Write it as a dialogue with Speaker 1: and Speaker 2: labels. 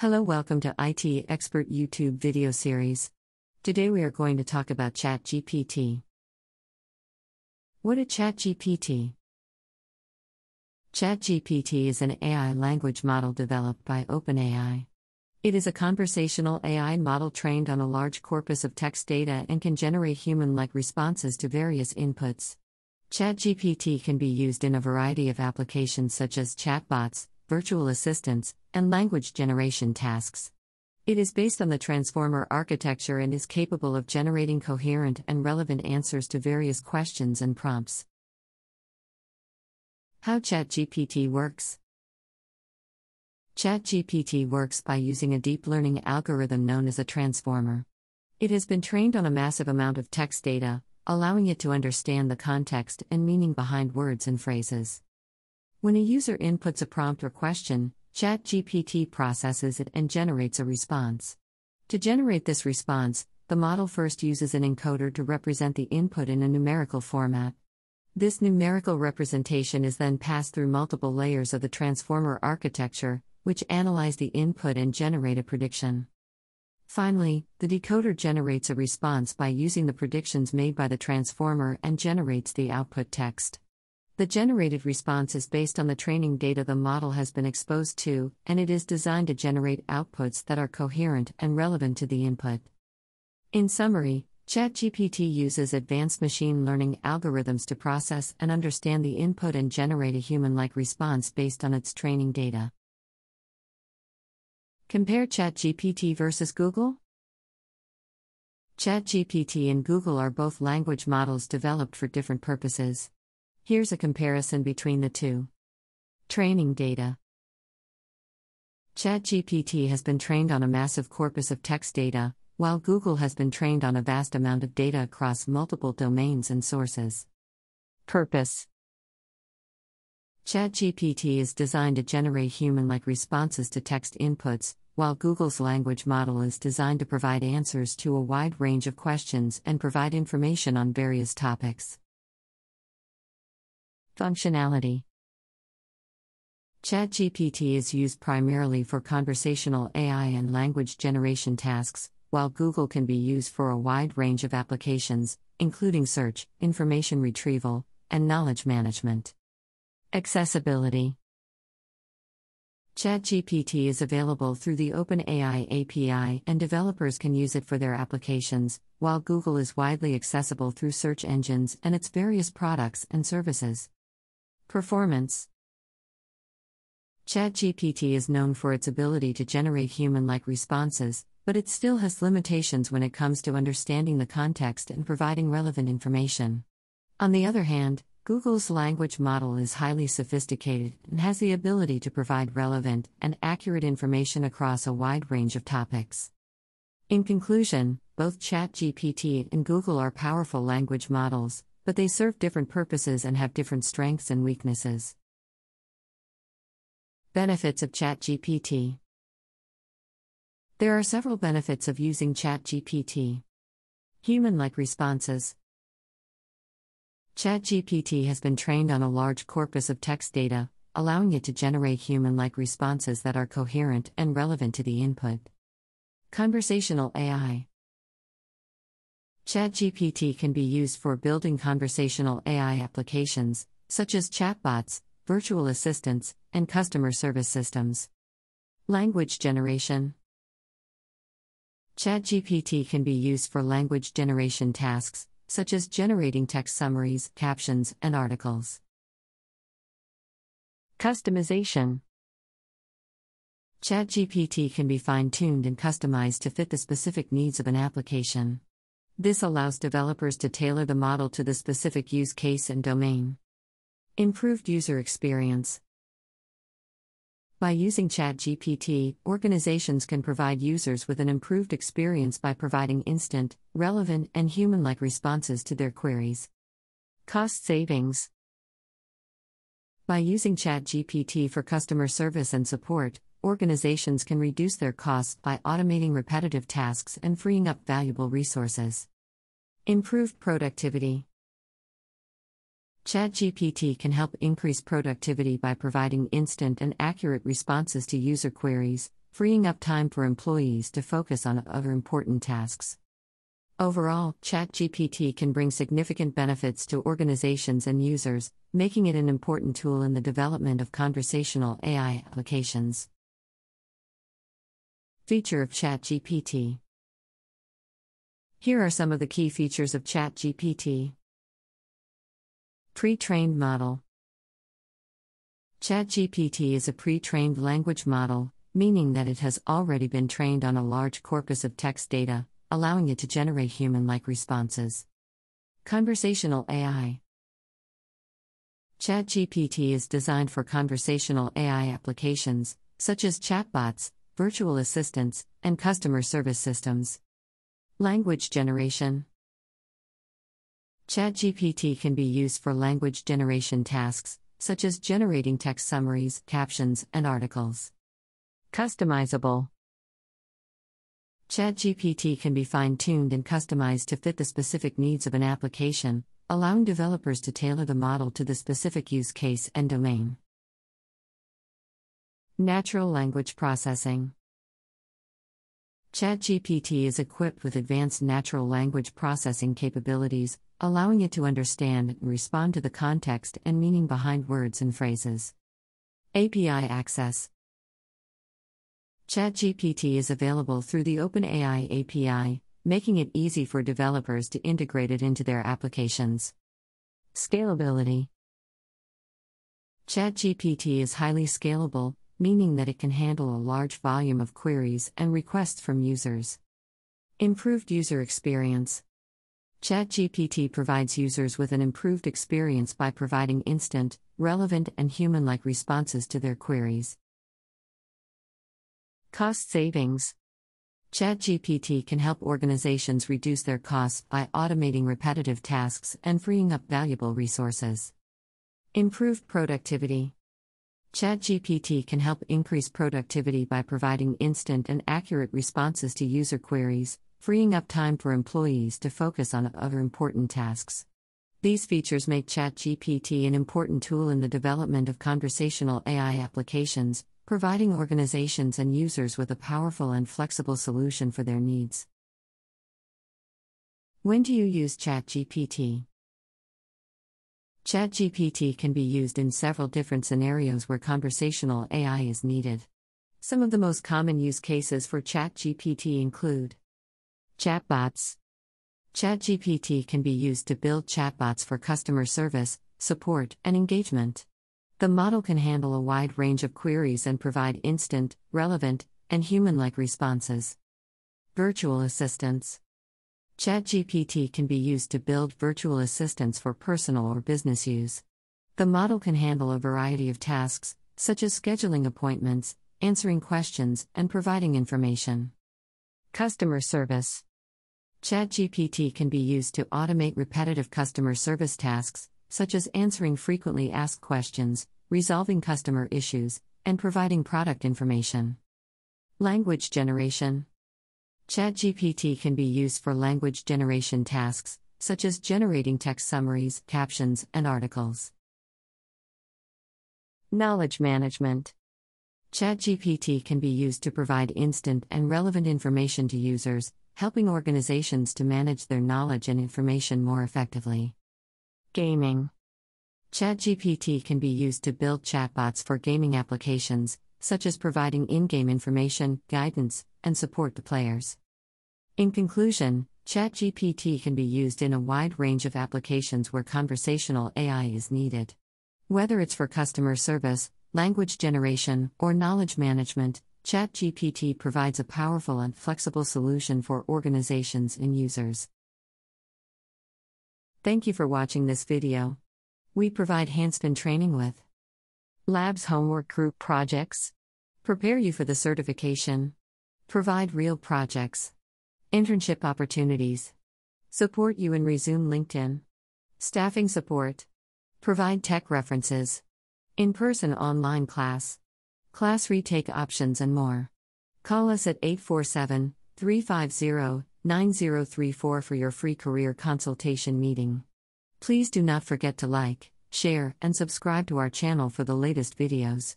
Speaker 1: Hello, welcome to IT Expert YouTube video series. Today we are going to talk about ChatGPT. What is ChatGPT? ChatGPT is an AI language model developed by OpenAI. It is a conversational AI model trained on a large corpus of text data and can generate human like responses to various inputs. ChatGPT can be used in a variety of applications such as chatbots, virtual assistants, and language generation tasks. It is based on the transformer architecture and is capable of generating coherent and relevant answers to various questions and prompts. How ChatGPT works ChatGPT works by using a deep learning algorithm known as a transformer. It has been trained on a massive amount of text data, allowing it to understand the context and meaning behind words and phrases. When a user inputs a prompt or question, ChatGPT processes it and generates a response. To generate this response, the model first uses an encoder to represent the input in a numerical format. This numerical representation is then passed through multiple layers of the transformer architecture, which analyze the input and generate a prediction. Finally, the decoder generates a response by using the predictions made by the transformer and generates the output text. The generated response is based on the training data the model has been exposed to, and it is designed to generate outputs that are coherent and relevant to the input. In summary, ChatGPT uses advanced machine learning algorithms to process and understand the input and generate a human like response based on its training data. Compare ChatGPT versus Google. ChatGPT and Google are both language models developed for different purposes. Here's a comparison between the two. Training data ChatGPT has been trained on a massive corpus of text data, while Google has been trained on a vast amount of data across multiple domains and sources. Purpose ChatGPT is designed to generate human like responses to text inputs, while Google's language model is designed to provide answers to a wide range of questions and provide information on various topics. Functionality ChatGPT is used primarily for conversational AI and language generation tasks, while Google can be used for a wide range of applications, including search, information retrieval, and knowledge management. Accessibility ChatGPT is available through the OpenAI API and developers can use it for their applications, while Google is widely accessible through search engines and its various products and services. Performance ChatGPT is known for its ability to generate human like responses, but it still has limitations when it comes to understanding the context and providing relevant information. On the other hand, Google's language model is highly sophisticated and has the ability to provide relevant and accurate information across a wide range of topics. In conclusion, both ChatGPT and Google are powerful language models, but they serve different purposes and have different strengths and weaknesses. Benefits of ChatGPT There are several benefits of using ChatGPT. Human like responses. ChatGPT has been trained on a large corpus of text data, allowing it to generate human like responses that are coherent and relevant to the input. Conversational AI ChatGPT can be used for building conversational AI applications, such as chatbots, virtual assistants, and customer service systems. Language generation ChatGPT can be used for language generation tasks, such as generating text summaries, captions, and articles. Customization ChatGPT can be fine tuned and customized to fit the specific needs of an application. This allows developers to tailor the model to the specific use case and domain. Improved user experience. By using ChatGPT, organizations can provide users with an improved experience by providing instant, relevant, and human like responses to their queries. Cost savings. By using ChatGPT for customer service and support, organizations can reduce their costs by automating repetitive tasks and freeing up valuable resources. Improved productivity. ChatGPT can help increase productivity by providing instant and accurate responses to user queries, freeing up time for employees to focus on other important tasks. Overall, ChatGPT can bring significant benefits to organizations and users, making it an important tool in the development of conversational AI applications. Feature of ChatGPT Here are some of the key features of ChatGPT Pre trained model ChatGPT is a pre trained language model, meaning that it has already been trained on a large corpus of text data, allowing it to generate human like responses. Conversational AI ChatGPT is designed for conversational AI applications, such as chatbots, virtual assistants, and customer service systems. Language generation ChatGPT can be used for language generation tasks, such as generating text summaries, captions, and articles. Customizable ChatGPT can be fine tuned and customized to fit the specific needs of an application, allowing developers to tailor the model to the specific use case and domain. Natural language processing ChatGPT is equipped with advanced natural language processing capabilities, allowing it to understand and respond to the context and meaning behind words and phrases. API access ChatGPT is available through the OpenAI API, making it easy for developers to integrate it into their applications. Scalability ChatGPT is highly scalable, meaning that it can handle a large volume of queries and requests from users. Improved user experience ChatGPT provides users with an improved experience by providing instant, relevant, and human like responses to their queries. Cost savings ChatGPT can help organizations reduce their costs by automating repetitive tasks and freeing up valuable resources. Improved productivity ChatGPT can help increase productivity by providing instant and accurate responses to user queries, freeing up time for employees to focus on other important tasks. These features make ChatGPT an important tool in the development of conversational AI applications, providing organizations and users with a powerful and flexible solution for their needs. When do you use ChatGPT? ChatGPT can be used in several different scenarios where conversational AI is needed. Some of the most common use cases for ChatGPT include Chatbots ChatGPT can be used to build chatbots for customer service, support, and engagement. The model can handle a wide range of queries and provide instant, relevant, and human like responses. Virtual assistants ChatGPT can be used to build virtual assistants for personal or business use. The model can handle a variety of tasks, such as scheduling appointments, answering questions, and providing information. Customer service ChatGPT can be used to automate repetitive customer service tasks, such as answering frequently asked questions, resolving customer issues, and providing product information. Language generation ChatGPT can be used for language generation tasks, such as generating text summaries, captions, and articles. Knowledge management ChatGPT can be used to provide instant and relevant information to users, helping organizations to manage their knowledge and information more effectively. Gaming ChatGPT can be used to build chatbots for gaming applications, such as providing in game information, guidance, and support to players. In conclusion, ChatGPT can be used in a wide range of applications where conversational AI is needed. Whether it's for customer service, language generation, or knowledge management, ChatGPT provides a powerful and flexible solution for organizations and users. Thank you for watching this video. We provide Handspin training with Labs homework group projects. Prepare you for the certification. Provide real projects. Internship opportunities. Support you in Resume LinkedIn. Staffing support. Provide tech references. In person online class. Class retake options and more. Call us at 847 350 9034 for your free career consultation meeting. Please do not forget to like, share, and subscribe to our channel for the latest videos.